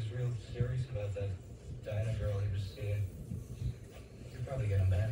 was real serious about that Dinah girl he was seeing. You could probably get him back.